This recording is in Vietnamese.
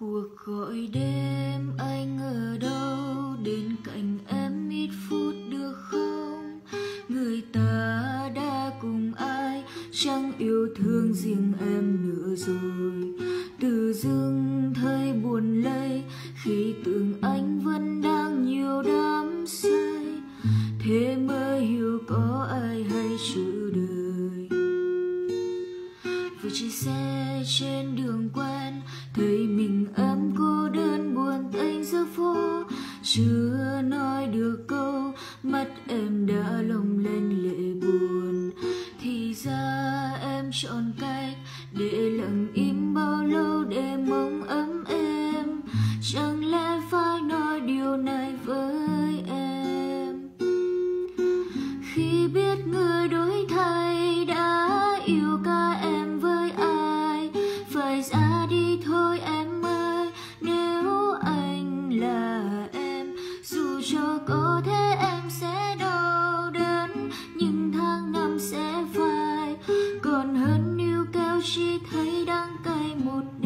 cuộc gọi đêm anh ở đâu? Đến cạnh em ít phút được không? Người ta đã cùng ai? Chẳng yêu thương riêng em nữa rồi. Từ dưng thấy buồn lây, khi tưởng anh vẫn đang nhiều đắm say. Thế mới hiểu có ai hay chữ đời vừa chia xe trên đường quen, thấy mình ấm cô đơn buồn tênh giữa phố chưa nói được câu, mắt em đã lồng lên lệ buồn. Thì ra em chọn cách để lặng im bao lâu để mong ấm em. Chẳng lẽ phải nói điều này với em? Khi biết người đối thay những nhưng tháng năm sẽ phai. Còn hơn yêu kéo chỉ thấy đắng cay một đêm.